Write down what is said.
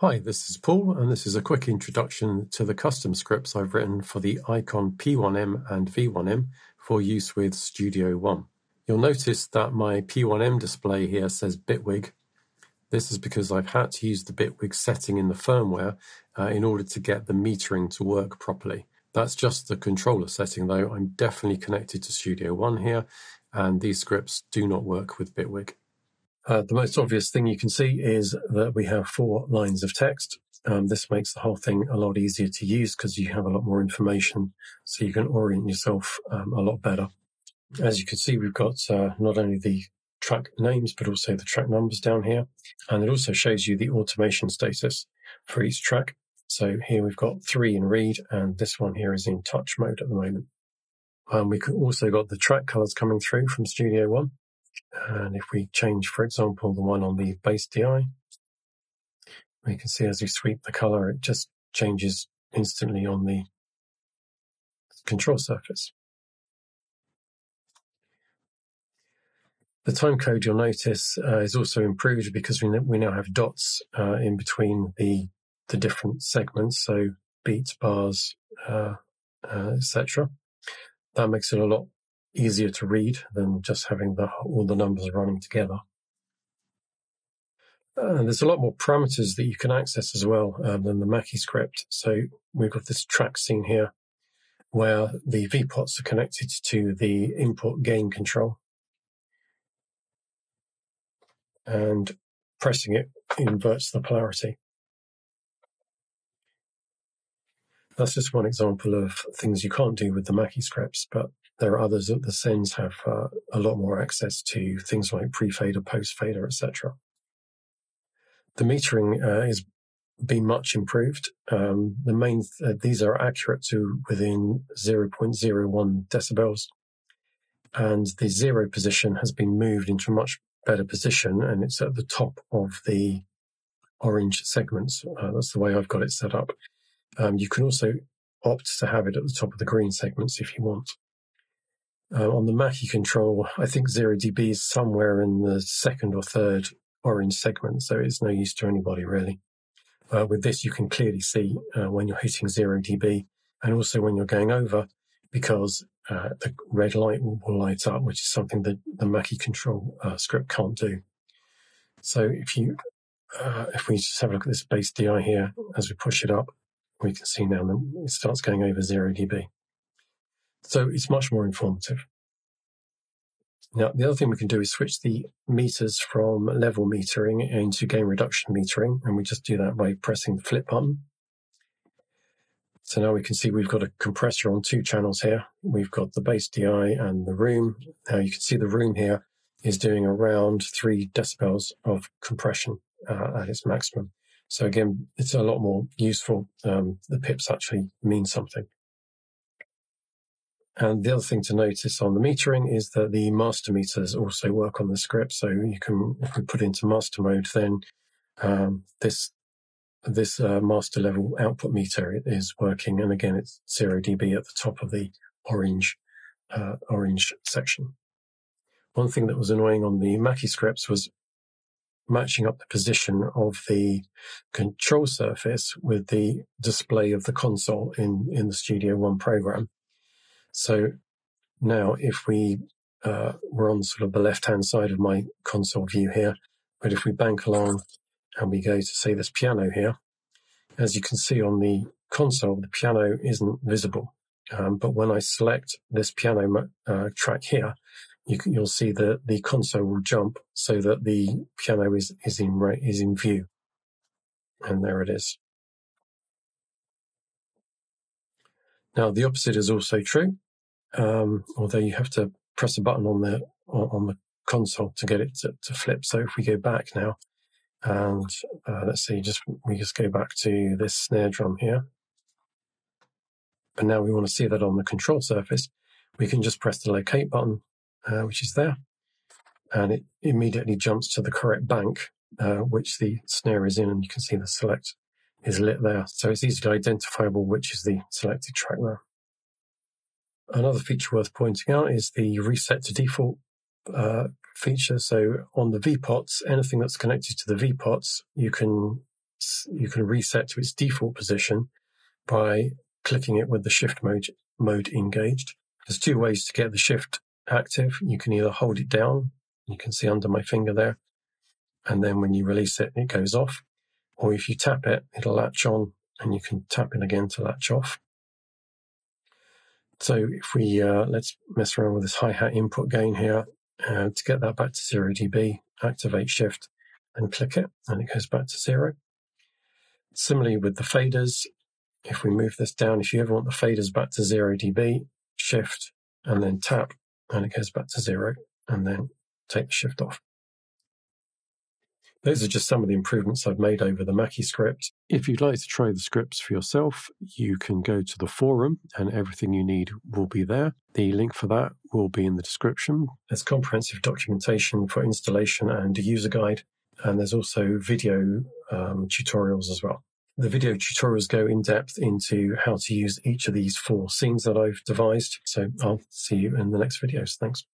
Hi, this is Paul, and this is a quick introduction to the custom scripts I've written for the Icon P1M and V1M for use with Studio One. You'll notice that my P1M display here says Bitwig. This is because I've had to use the Bitwig setting in the firmware uh, in order to get the metering to work properly. That's just the controller setting though. I'm definitely connected to Studio One here, and these scripts do not work with Bitwig. Uh, the most obvious thing you can see is that we have four lines of text. Um, this makes the whole thing a lot easier to use because you have a lot more information, so you can orient yourself um, a lot better. As you can see, we've got uh, not only the track names, but also the track numbers down here. And it also shows you the automation status for each track. So here we've got three in read, and this one here is in touch mode at the moment. Um, we've also got the track colors coming through from Studio One. And if we change, for example, the one on the bass DI, we can see as we sweep the color, it just changes instantly on the control surface. The time code you'll notice uh, is also improved because we, we now have dots uh, in between the the different segments, so beats, bars, uh, uh etc. That makes it a lot easier to read than just having the, all the numbers running together. And there's a lot more parameters that you can access as well um, than the Mackie script. So we've got this track scene here where the VPOTs are connected to the input gain control. And pressing it inverts the polarity. That's just one example of things you can't do with the Mackie scripts, but there are others that the sends have uh, a lot more access to things like pre-fader, post-fader, etc. The metering uh, has been much improved. Um, the main uh, these are accurate to within 0.01 decibels, and the zero position has been moved into a much better position, and it's at the top of the orange segments. Uh, that's the way I've got it set up. Um, you can also opt to have it at the top of the green segments if you want. Uh, on the Mackie control, I think 0dB is somewhere in the second or third orange segment, so it's no use to anybody really. Uh, with this, you can clearly see uh, when you're hitting 0dB and also when you're going over because uh, the red light will, will, light up, which is something that the Mackie control uh, script can't do. So if you uh, if we just have a look at this bass DI here, as we push it up, we can see now that it starts going over 0 dB. So it's much more informative. Now, the other thing we can do is switch the meters from level metering into gain reduction metering, and we just do that by pressing the flip button. So now we can see we've got a compressor on two channels here. We've got the bass DI and the room. Now you can see the room here is doing around three decibels of compression uh, at its maximum. So again, it's a lot more useful. Um, the pips actually mean something. And the other thing to notice on the metering is that the master meters also work on the script. So you can, if we put into master mode, then um, this this uh, master level output meter is working, and again, it's zero dB at the top of the orange uh, orange section. One thing that was annoying on the Mackie scripts was matching up the position of the control surface with the display of the console in, in the Studio One program. So now if we, uh, we're on sort of the left hand side of my console view here, but if we bank along and we go to say this piano here, as you can see on the console, the piano isn't visible. Um, but when I select this piano uh, track here, you will see that the console will jump so that the piano is, is in is in view. And there it is. Now the opposite is also true, um, although you have to press a button on the on the console to get it to, to flip. So if we go back now, and uh, let's see, just we just go back to this snare drum here, and now we want to see that on the control surface. We can just press the locate button uh, which is there. And it immediately jumps to the correct bank, uh, which the snare is in, and you can see the select is lit there. So it's easily identifiable which is the selected track there. Another feature worth pointing out is the reset to default uh, feature. So on the VPOTs, anything that's connected to the VPOTs, you can you can reset to its default position by clicking it with the shift mode, mode engaged. There's two ways to get the shift active. You can either hold it down, you can see under my finger there, and then when you release it, it goes off. Or if you tap it, it'll latch on and you can tap it again to latch off. So if we, uh, let's mess around with this hi-hat input gain here, uh, to get that back to zero dB, activate shift and click it and it goes back to zero. Similarly with the faders, if we move this down, if you ever want the faders back to zero dB, shift and then tap and it goes back to zero and then take the shift off. Those are just some of the improvements I've made over the Mackie script. If you'd like to try the scripts for yourself, you can go to the forum and everything you need will be there. The link for that will be in the description. There's comprehensive documentation for installation and a user guide. And there's also video um, tutorials as well. The video tutorials go in depth into how to use each of these four scenes that I've devised. So I'll see you in the next videos. Thanks.